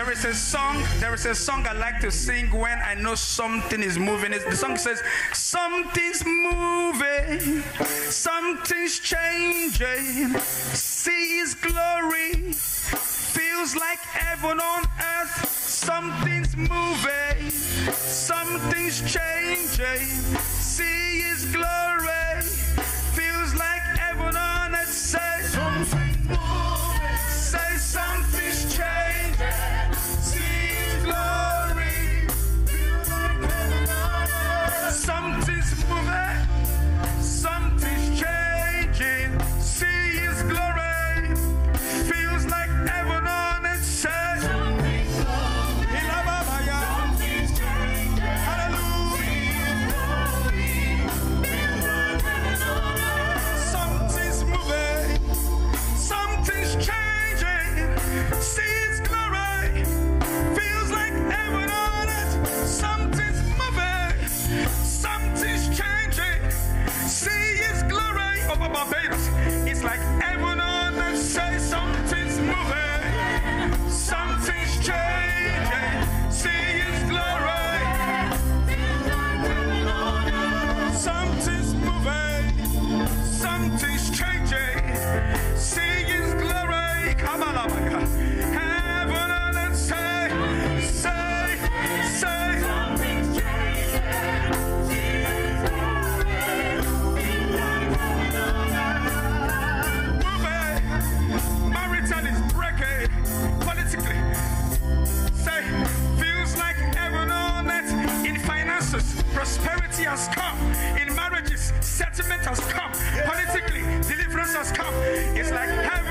There is a song there is a song I like to sing when I know something is moving. The song says, Something's moving, something's changing. See His glory, feels like heaven on earth. Something's moving, something's changing. See His glory, prosperity has come. In marriages, settlement has come. Politically, deliverance has come. It's like heaven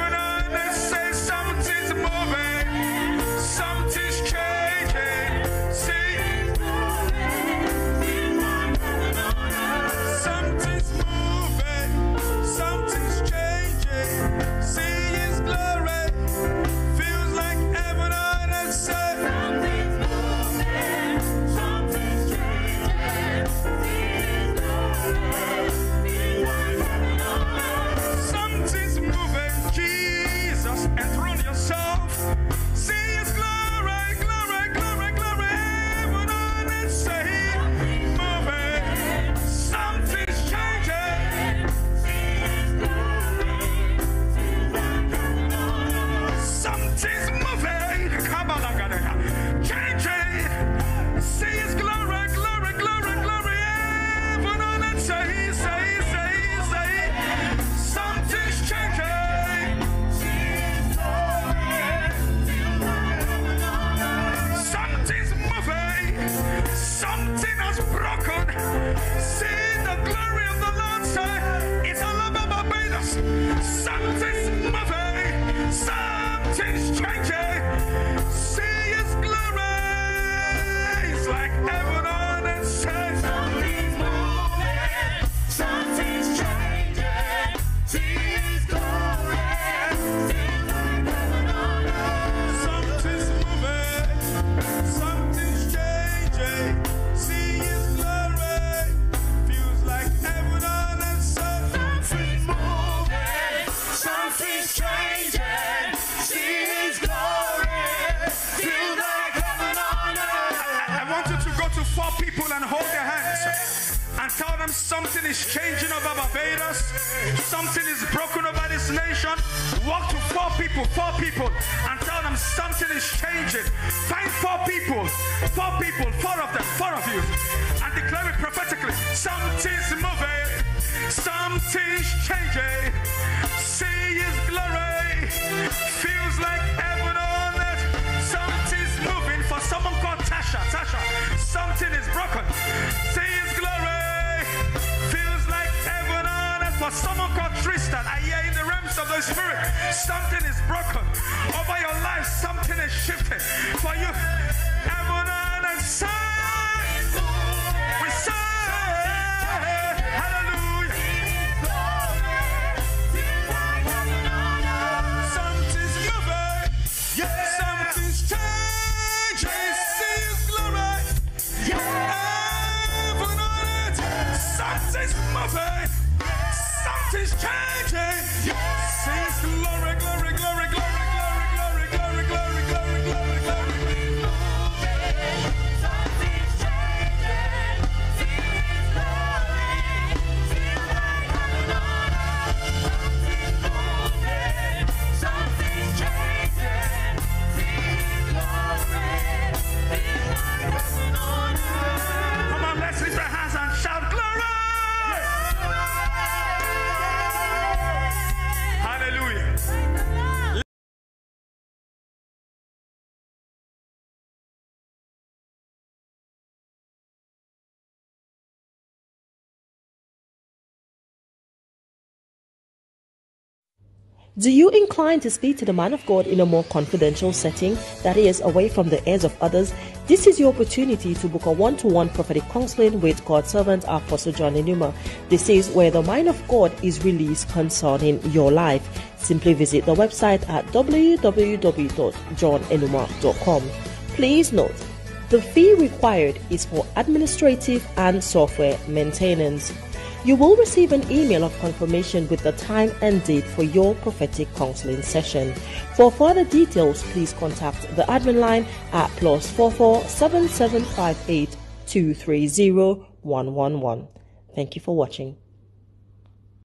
four people and hold their hands. And tell them something is changing over Barbados, something is broken over this nation. Walk to four people, four people, and tell them something is changing. Find four people, four people, four of them, four of you, and declare it prophetically. Something's moving, something's changing. See His glory, feels like something is broken. See His glory, feels like heaven on earth. For someone called Tristan, I hear in the realms of the spirit, something is broken over your life. Something is shifting for you. She's changing. Yes. Do you incline to speak to the man of God in a more confidential setting, that is, away from the ears of others? This is your opportunity to book a one to one prophetic counseling with God's servant Apostle John Enumah. This is where the mind of God is released concerning your life. Simply visit the website at www.johnenumah.com. Please note, the fee required is for administrative and software maintenance. You will receive an email of confirmation with the time and date for your prophetic counseling session. For further details, please contact the admin line at plus four four seven seven five eight two three zero one one one. Thank you for watching.